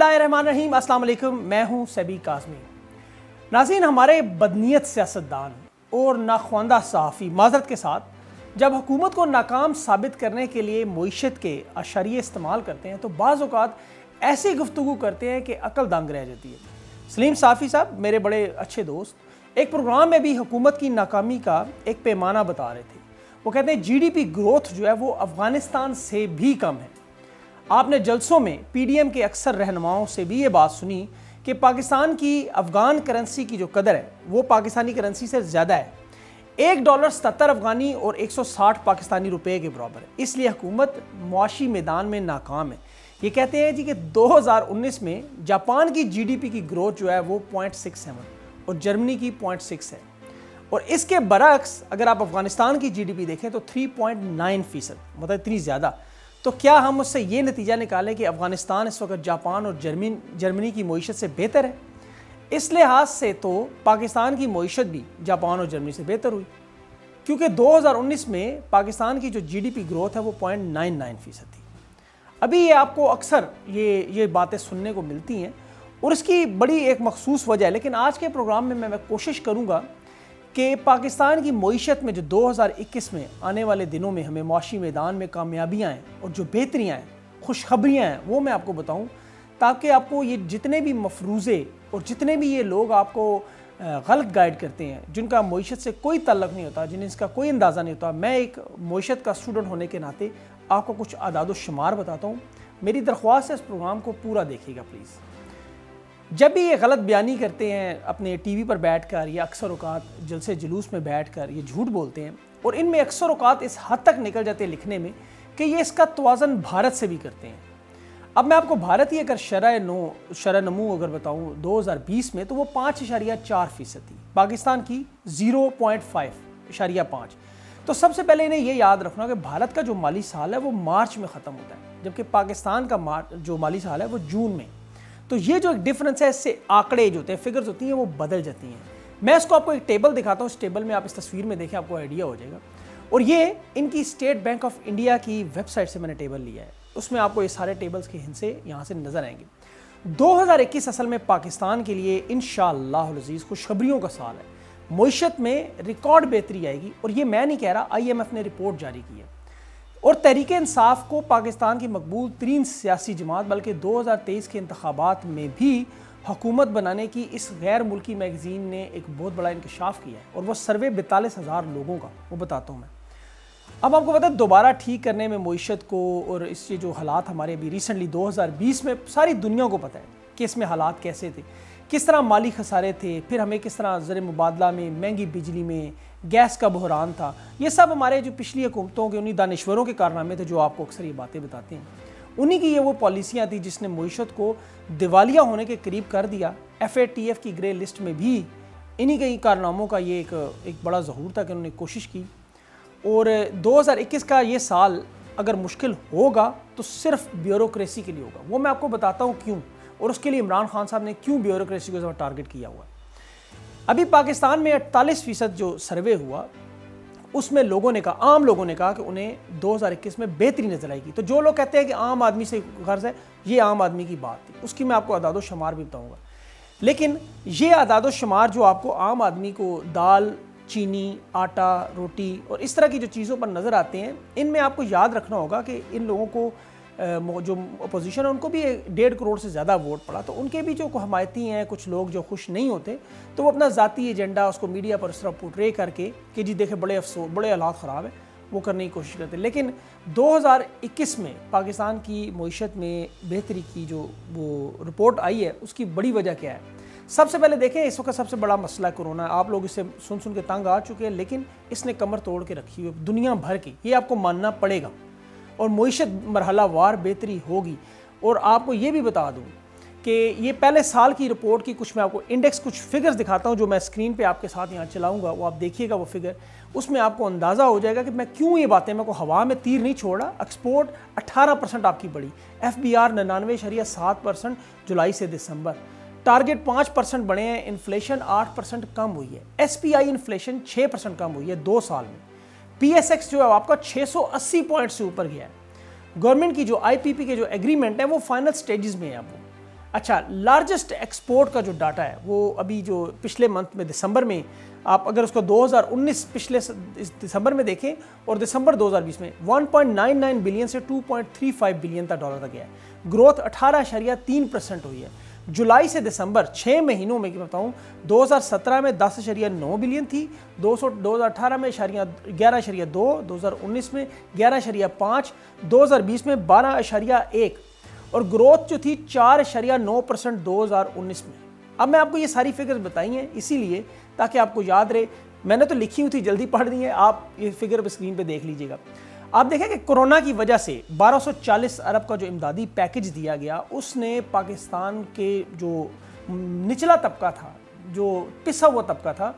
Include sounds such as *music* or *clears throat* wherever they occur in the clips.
बिस्मिल्लाहिर्रहमानिर्रहीम अस्सलाम मैं हूँ सबी काजमी। नाजीन हमारे बदनीत सियासतदान और नाख्वानदा सहाफ़ी माजरत के साथ, जब हुकूमत को नाकाम साबित करने के लिए मीशत के अशरिय इस्तेमाल करते हैं तो बाज़ अवत ऐसी गुफ्तु करते हैं कि अकल दंग रह जाती है। सलीम साफ़ी साहब, मेरे बड़े अच्छे दोस्त, एक प्रोग्राम में भी हुकूमत की नाकामी का एक पैमाना बता रहे थे। वो कहते हैं जीडीपी ग्रोथ जो है, वो अफ़गानिस्तान से भी कम है। आपने जलसों में पीडीएम के अक्सर रहनुमाओं से भी ये बात सुनी कि पाकिस्तान की अफ़गान करेंसी की जो कदर है, वो पाकिस्तानी करेंसी से ज़्यादा है। एक डॉलर सत्तर अफगानी और 160 पाकिस्तानी रुपए के बराबर है। इसलिए हुकूमत मुआशी मैदान में नाकाम है। ये कहते हैं जी कि 2019 में जापान की जीडीपी की ग्रोथ जो है, वो 0.67 और जर्मनी की 0.6 है। और इसके बरक्स अगर आप अफ़गानिस्तान की जीडीपी देखें तो 3.9 फ़ीसद मतलब इतनी ज़्यादा। तो क्या हम उससे ये नतीजा निकालें कि अफ़गानिस्तान इस वक्त जापान और जर्मनी जर्मनी की मीशत से बेहतर है? इस लिहाज से तो पाकिस्तान की मीशत भी जापान और जर्मनी से बेहतर हुई क्योंकि 2019 में पाकिस्तान की जो जीडीपी ग्रोथ है वो पॉइंट नाइन नाइन फ़ीसद थी। अभी ये आपको अक्सर ये ये बातें सुनने को मिलती हैं और इसकी बड़ी एक मखसूस वजह है लेकिन आज के प्रोग्राम में मैं, मैं कोशिश करूँगा कि पाकिस्तान की मीशत में जो 2021 में आने वाले दिनों में हमें मुआशी मैदान में कामयाबियाँ हैं और जो बेहतरियाँ हैं, खुशखबरियाँ हैं, वो मैं आपको बताऊँ, ताकि आपको ये जितने भी मफरूज़े और जितने भी ये लोग आपको गलत गाइड करते हैं, जिनका मीशत से कोई तल्लक नहीं होता, जिन्हें इसका कोई अंदाज़ा नहीं होता, मैं एक मीशत का स्टूडेंट होने के नाते आपको कुछ आदाद शुमार बताता हूँ। मेरी दरख्वास्त है इस प्रोग्राम को पूरा देखिएगा प्लीज़ जब भी ये गलत बयानी करते हैं, अपने टीवी पर बैठकर या अक्सर अवकात जलसे जुलूस में बैठकर ये झूठ बोलते हैं और इनमें अक्सर अवकात इस हद तक निकल जाते हैं लिखने में कि ये इसका तोज़न भारत से भी करते हैं। अब मैं आपको भारत ही अगर शरह नो, शरह नमू अगर बताऊँ 2020 में तो वो पाँच इशारिया चार फ़ीसद थी। पाकिस्तान की ज़ीरो पॉइंट फाइव इशारिया पाँच। तो सबसे पहले इन्हें ये याद रखना कि भारत का जो माली साल है, वो मार्च में ख़त्म होता है, जबकि पाकिस्तान का जो माली साल है, वो जून में। तो ये जो एक डिफरेंस है, इससे आंकड़े जो होते हैं फिगर्स होती हैं, वो बदल जाती हैं। मैं इसको आपको एक टेबल दिखाता हूँ। इस टेबल में आप इस तस्वीर में देखें, आपको आइडिया हो जाएगा। और ये इनकी स्टेट बैंक ऑफ़ इंडिया की वेबसाइट से मैंने टेबल लिया है। उसमें आपको ये सारे टेबल्स के हिंसे यहाँ से नज़र आएँगे। 2021 असल में पाकिस्तान के लिए इन शजीज़ खुशखबरियों का साल है। मीशत में रिकॉर्ड बेहतरी आएगी। और ये मैं नहीं कह रहा आईएमएफ ने रिपोर्ट जारी की है। और तहरीक इंसाफ को पाकिस्तान की मकबूल तरीन सियासी जमात, बल्कि 2023 के इंतबात में भी हुकूमत बनाने की इस गैर मुल्की मैगज़ीन ने एक बहुत बड़ा इंकशाफ किया है और वह सर्वे बैतालीस हज़ार लोगों का, वो बताता हूँ मैं। अब आपको पता है, दोबारा ठीक करने में मीशत को और इससे जो हालात हमारे अभी रिसेंटली 2020 में, सारी दुनिया को पता है कि इसमें हालात कैसे थे, किस तरह माली खसारे थे, फिर हमें किस तरह ज़र मुबादला में, महँगी बिजली में गैस का बहरान था। ये सब हमारे जो पिछली हुकूमतों के, उन्हीं दानश्वरों के कारनामे थे जो आपको अक्सर ये बातें बताते हैं। उन्हीं की ये वो पॉलिसियाँ थी जिसने मीशत को दिवालिया होने के करीब कर दिया। एफ़ ए टी एफ़ की ग्रे लिस्ट में भी इन्हीं के कारनामों का ये एक एक बड़ा जहूर था कि उन्होंने कोशिश की। और 2021 का ये साल अगर मुश्किल होगा तो सिर्फ़ ब्यूरोक्रेसी के लिए होगा। वो मैं आपको बताता हूँ क्यों। और उसके लिए इमरान खान साहब ने क्यों ब्यूरोक्रेसी को टारगेट किया हुआ है। अभी पाकिस्तान में अड़तालीस फ़ीसद जो सर्वे हुआ, उसमें लोगों ने कहा, आम लोगों ने कहा कि उन्हें 2021 में बेहतरी नज़र आएगी। तो जो लोग कहते हैं कि आम आदमी से गर्ज है, ये आम आदमी की बात थी। उसकी मैं आपको अदाद शुमार भी बताऊँगा। लेकिन ये अदाद शुमार जो आपको आम आदमी को दाल, चीनी, आटा, रोटी और इस तरह की जो चीज़ों पर नज़र आते हैं, इनमें आपको याद रखना होगा कि इन लोगों को जो अपोजिशन है, उनको भी डेढ़ करोड़ से ज़्यादा वोट पड़ा। तो उनके भी जो हमायती हैं, कुछ लोग जो खुश नहीं होते तो वो अपना ज़ाती एजेंडा उसको मीडिया पर उस तरह पुटरे करके कि जी देखे, बड़े अफसोस बड़े हालात ख़राब हैं, वो करने की कोशिश करते लेकिन 2021 में पाकिस्तान की मीशत में बेहतरी की जो वो रिपोर्ट आई है, उसकी बड़ी वजह क्या है? सबसे पहले देखें, इस वक्त सबसे बड़ा मसला कोरोना आप लोग इसे सुन सुन के तंग आ चुके हैं, लेकिन इसने कमर तोड़ के रखी हुई दुनिया भर की। ये आपको मानना पड़ेगा। और मीशत मरहला वार बेहतरी होगी। और आपको ये भी बता दूँ कि ये पहले साल की रिपोर्ट की कुछ मैं आपको इंडेक्स, कुछ फिगर्स दिखाता हूँ जो मैं स्क्रीन पे आपके साथ यहाँ चलाऊँगा, वो आप देखिएगा वो फिगर। उसमें आपको अंदाज़ा हो जाएगा कि मैं क्यों ये बातें मैं को हवा में तीर नहीं छोड़ा एक्सपोर्ट 18 परसेंट आपकी बढ़ी। एफ़ बी आर निन्यानवे शरिया सात परसेंट जुलाई से दिसंबर। टारगेट पाँच परसेंट बढ़े हैं, इन्फ्लेशन आठ परसेंट कम हुई है। एस पी आई इन्फ्लेशन छः परसेंट कम हुई है दो साल में। पीएसएक्स जो है आपका 680 पॉइंट से ऊपर गया है। गवर्नमेंट की जो आईपीपी के जो एग्रीमेंट है, वो फाइनल स्टेजेस में है अब अच्छा लार्जेस्ट एक्सपोर्ट का जो डाटा है, वो अभी जो पिछले मंथ में, दिसंबर में, आप अगर उसको 2019 पिछले इस दिसंबर में देखें और दिसंबर 2020 में 1.99 बिलियन से 2.35 बिलियन तक डॉलर तक गया है। ग्रोथ अठारह तीन परसेंट हुई है। जुलाई से दिसंबर छः महीनों में बताऊँ 2017 में दस अशरिया नौ बिलियन थी, दो सौ, दो हज़ार अठारह में अशारिया, ग्यारह अशरिया दो दो हज़ार उन्नीस में ग्यारह अशरिया पाँच, दो हज़ार बीस में बारह अशरिया एक और ग्रोथ जो थी चार अशरिया नौ परसेंट दो हज़ार उन्नीस में। अब मैं आपको ये सारी फिगर्स बताई हैं, इसीलिए ताकि आपको याद रहे। मैंने तो लिखी हुई थी, जल्दी पढ़ दी है, आप ये फिगर स्क्रीन पर देख लीजिएगा। आप देखें कि कोरोना की वजह से 1240 अरब का जो इमदादी पैकेज दिया गया, उसने पाकिस्तान के जो निचला तबका था, जो पिसा हुआ तबका था,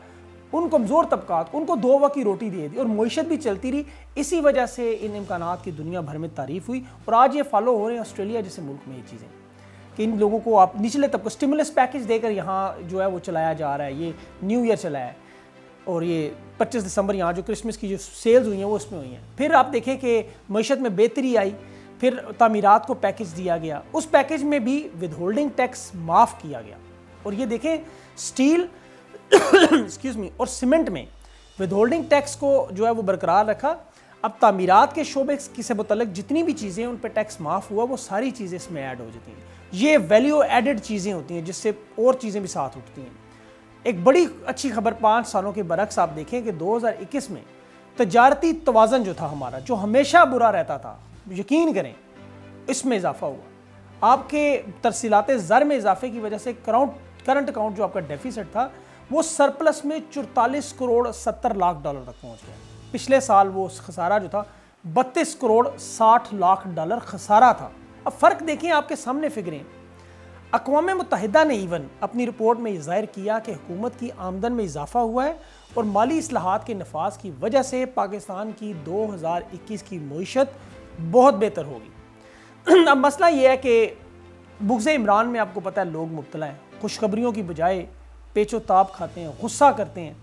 उन कमज़ोर तबकात, उनको दो वक्त की रोटी दे दी और मीशत भी चलती रही। इसी वजह से इन इम्कान की दुनिया भर में तारीफ़ हुई और आज ये फॉलो हो रहे हैं ऑस्ट्रेलिया जैसे मुल्क में ये चीज़ें कि इन लोगों को आप निचले तबका स्टिमुलस पैकेज देकर यहाँ जो है वो चलाया जा रहा है, ये न्यू ईयर चलाया है। और ये 25 दिसंबर यहाँ जो क्रिसमस की जो सेल्स हुई हैं, वो उसमें हुई हैं। फिर आप देखें कि मीशत में बेहतरी आई, फिर तमीरत को पैकेज दिया गया। उस पैकेज में भी विद होल्डिंग टैक्स माफ़ किया गया। और ये देखें, स्टील *coughs* एक्सक्यूज़ मी और सीमेंट में विद होल्डिंग टैक्स को जो है वो बरकरार रखा। अब तमीरत के शोबे से मतलब जितनी भी चीज़ें उन पर टैक्स माफ़ हुआ, वो सारी चीज़ें इसमें ऐड हो जाती हैं। ये वैल्यू एडेड चीज़ें होती हैं, जिससे और चीज़ें भी साथ उठती हैं। एक बड़ी अच्छी खबर पाँच सालों के बरक्स आप देखें कि 2021 में तजारती तोज़न जो था हमारा, जो हमेशा बुरा रहता था, यकीन करें, इसमें इजाफा हुआ। आपके तरसीलात ज़र में इजाफे की वजह से कराउंट करंट अकाउंट जो आपका डेफिसिट था, वो सरप्लस में चौतालीस करोड़ सत्तर लाख डॉलर तक पहुँच गया। पिछले साल वो खसारा जो था, बत्तीस करोड़ साठ लाख डॉलर खसारा था। अब फ़र्क देखें आपके सामने फिगरें अकवा मुतहदा ने इवन अपनी रिपोर्ट में ज़ाहिर किया कि हुकूमत की आमदन में इजाफा हुआ है और माली असलाहत के नफाज की वजह से पाकिस्तान की 2021 की मीशत बहुत बेहतर होगी। *clears throat* अब मसला यह है कि बुग्ज़ इमरान में आपको पता है लोग मुबतला हैं। खुशखबरियों की बजाय पेचो ताप खाते हैं, गुस्सा करते हैं।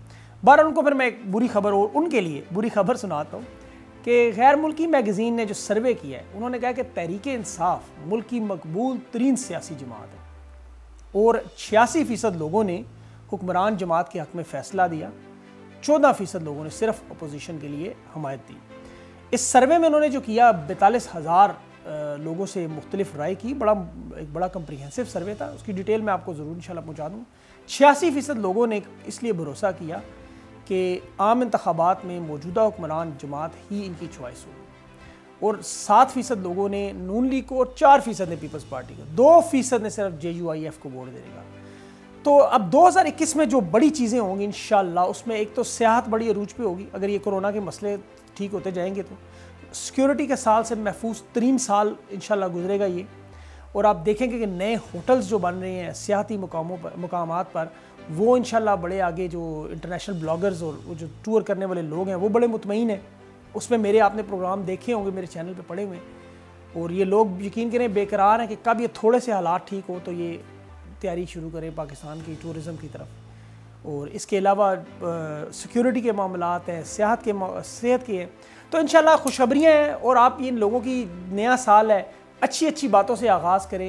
बार उनको फिर मैं एक बुरी खबर और उनके लिए बुरी खबर सुनाता हूँ। कि गैर मुल्की मैगज़ीन ने जो सर्वे किया है, उन्होंने कहा कि तहरीक इंसाफ मुल्क की मकबूल तरीन सियासी जमात है। और छियासी फ़ीसद लोगों ने हुक्मरान जमात के हक़ में फ़ैसला दिया। चौदह फ़ीसद लोगों ने सिर्फ़ अपोजिशन के लिए हमायत दी। इस सर्वे में उन्होंने जो किया, बैतालीस हज़ार लोगों से मुख्तलिफ़ राय की। बड़ा, एक बड़ा कम्प्रीहेंसिव सर्वे था। उसकी डिटेल मैं आपको ज़रूर इंशाल्लाह पहुँचा दूँ। छियासी फ़ीसद लोगों ने इसलिए भरोसा किया कि आम इंतबात में मौजूदा हुक्मरान जमात ही इनकी चॉइस होगी और सात फ़ीसद लोगों ने नून लीग को और चार फ़ीसद ने पीपल्स पार्टी को। दो फ़ीसद ने सिर्फ़ जे यू आई एफ़ को वोट देगा तो अब 2021 में जो बड़ी चीज़ें होंगी इन उसमें एक तो सियाहत बड़ी अरूज पे होगी। अगर ये कोरोना के मसले ठीक होते जाएँगे तो। सिक्योरिटी के साल से महफूज तरीन साल इन गुजरेगा ये। और आप देखेंगे कि नए होटल्स जो बन रहे हैं सियाती मुकामों पर मुकाम पर वो इन बड़े आगे जो इंटरनेशनल ब्लॉगर्स और वो जो टूर करने वाले लोग हैं, वो बड़े मुतमिन हैं। उसमें मेरे आपने प्रोग्राम देखे होंगे, मेरे चैनल पे पड़े हुए हैं। और ये लोग यकीन करें, बेकरार हैं कि कब ये थोड़े से हालात ठीक हो तो ये तैयारी शुरू करें पाकिस्तान की टूरिज़म की तरफ़। और इसके अलावा सिक्योरिटी के मामला हैं, सेहत के सेहत के हैं। तो इन खुशखबरियाँ हैं और आप इन लोगों की नया साल है अच्छी अच्छी बातों से आगाज़ करें।